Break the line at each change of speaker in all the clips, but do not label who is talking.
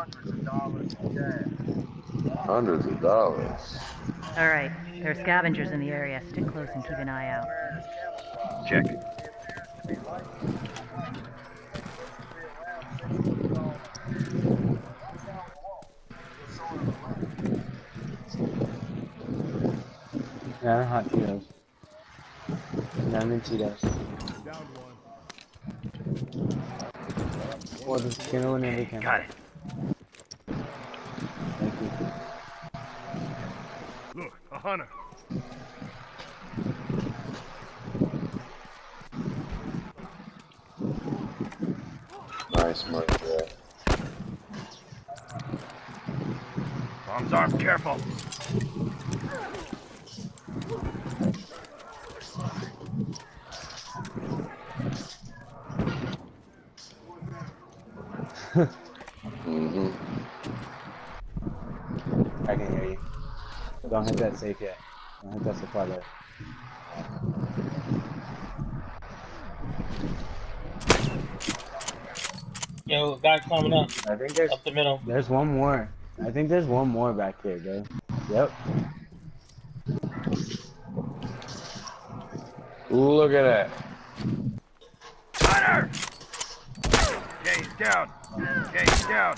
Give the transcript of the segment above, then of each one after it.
Hundreds of dollars. Hundreds of dollars.
Alright, there are scavengers in the area. Stick close and keep an eye out.
Check.
Yeah, hot Cheetos. None in Cheetos. Or the skin whenever you can.
Got it.
Thank you.
Look, a hunter.
Nice money there.
Bombs armed, careful.
Mm-hmm.
I can hear you. Don't hit that safe yet. Don't hit that supply yet.
Yo, guy coming up,
I think there's
up the middle.
there's one more. I think there's one more back here, guys. Yep.
Look at that.
Hunter! Okay, down. Okay, down.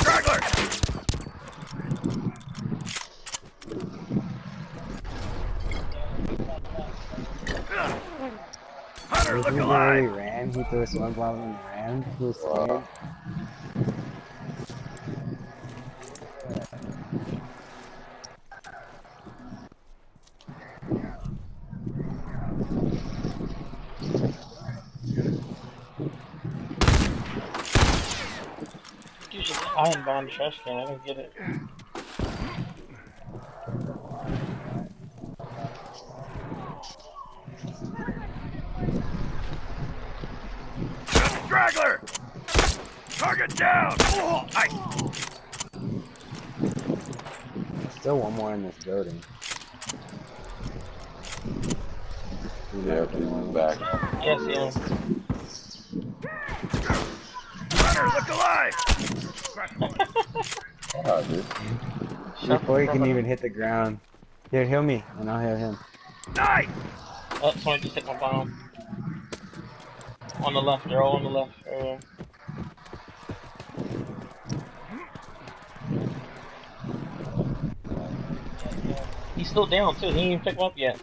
Straggler! Hunter,
He
look alive!
ran. He threw a smoke bomb and ran. He was scared.
Wow.
Usually iron behind the trash can. I don't get it.
Straggler! Target down! Oh, I...
Still one more in this building.
Yeah, he's in the back.
Yes, yeah.
Hunter, look alive!
Oh, dude.
Shut
Before he can even hit the ground. Here, heal me, and I'll heal him.
Nice!
Oh, someone just hit my bomb. On the left, they're all on the left. Uh, he's still down too. He didn't even pick him up yet.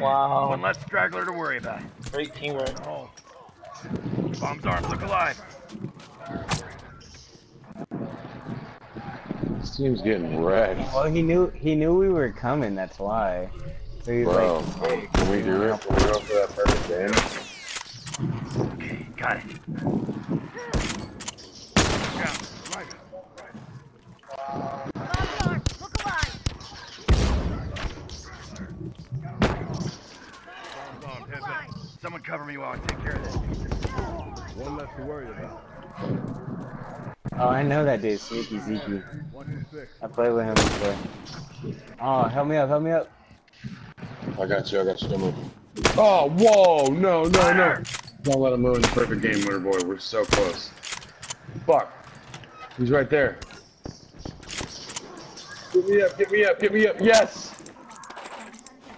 Wow.
One
Wow,
less straggler to worry about.
great teamwork.
Oh. Bombs armed, look alive.
This team's getting wrecked.
Well, he knew he knew we were coming. That's why. So he's
Bro,
like,
can we do it? Can we go for that perfect damage?
Okay, got it.
Bomb, heads up.
Someone cover me while I take care of this.
One less to worry about.
"Oh, I know that dude, Sneaky Zeke.
One to six.
I played with him before." Oh, help me up! Help me up!
I got you, I got you. Don't move. Oh, whoa! No, no, no! Don't let him move in the perfect game winner, boy. We're so close. Fuck. He's right there. Get me up, get me up, get me up. Yes!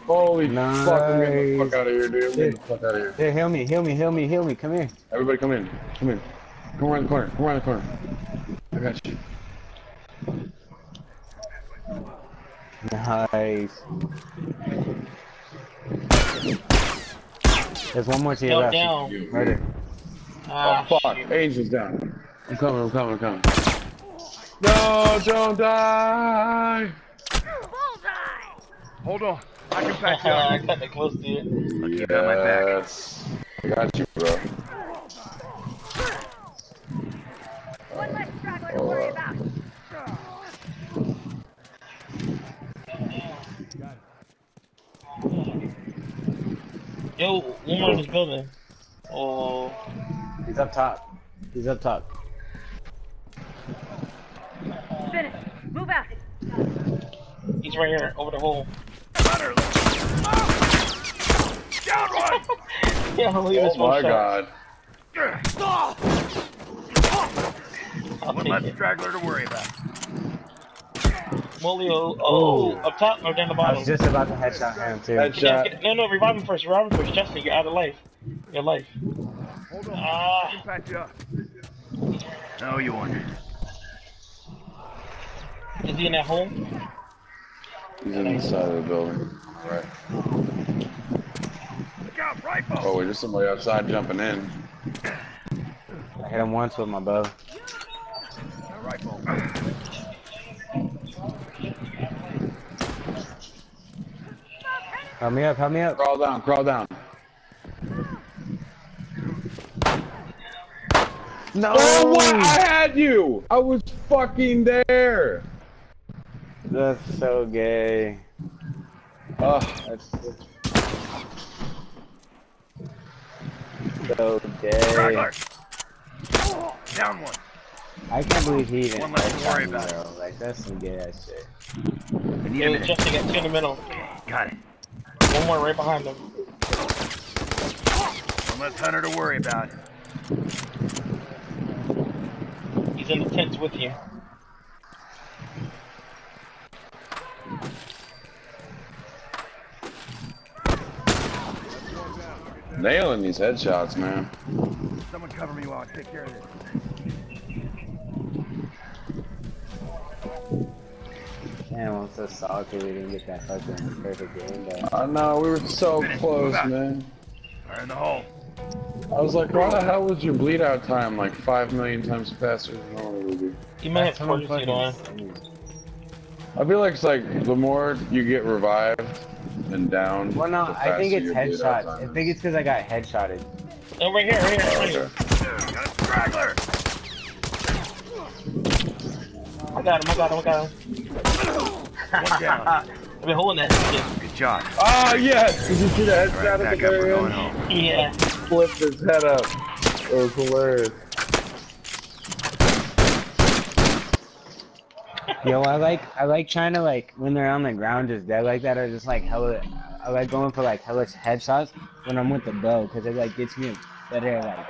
Holy fuck, I'm getting the fuck out of here, dude. I'm getting the fuck out of here.
Here, heal me, heal me, heal me, heal me. Come here.
Everybody come in. Come in. Come around the corner. Come around the corner. I got you.
Nice. There's one more to your left.
down.
Right there.
Ah,
oh, fuck.
shoot.
Angel's down. I'm coming, I'm coming, I'm coming. No, don't die!
Hold on. I can patch you
I
up.
got that close to you.
I'll keep it on my back.
Yes. I got you, bro.
One less straggler to worry about.
Yo, one more in this building. Oh,
He's up top. He's up top.
Finish. Move out.
he's right here, over the hole.
Hunter. Oh! Down one!
yeah, I'll leave
Oh
this one
my
shot.
god.
I'll
One
take
less
it.
straggler to worry about.
Molio. Oh, up top or down the bottom?
I
bottom?
was just about to headshot him too.
Headshot.
Get no, no, revive him first. Revive him first. Justin, you're out of life. Your life.
Hold on.
Ah.
I'll patch you up.
No, you won't.
Is he in that hole?
He's in the side of the building. Right.
Look out, rifle!
Oh, wait, there's somebody outside jumping in.
I hit him once with my bow.
A rifle.
Help me up, help me up.
Crawl down, crawl down.
No!
Oh, what? I had you! I was fucking there!
That's so gay.
Ugh.
That's so gay.
Straggler! Down one.
I can't believe he even
One less to worry about.
bro. Like that's some gay ass shit.
I need a
Yeah,
minute.
Justin, get two in the middle.
Got it.
One more right behind him.
One less hunter to worry about.
He's in the tents with you.
Nailing these headshots, man.
Someone cover me while I take care of this.
Damn, I'm so salty we didn't get that fucking perfect game back.
I know, we were so
Finish,
close,
move out.
man.
In the hole.
I was like, why the hell was your bleed out time like five million times faster than normal would be?
You might have
That's what I'm
torture suit on.
I feel like it's like the more you get revived and down.
Well, no,
the
I think it's
your bleed out
headshots. I think it's because I got headshotted.
Oh, right here, right here,
is.
right here.
Okay.
Got a straggler!
I got him, I got him, I got him.
One down.
I've been holding that shit.
Good job.
Oh yes! Did you see the
All right,
headshot at the
back up.
very
We're going
end?
home.
Yeah.
Flipped his head up. It was hilarious.
Yo, I like I like trying to like when they're on the ground just dead like that or just like hella. I like going for like hella headshots when I'm with the bow because it like gets me a better like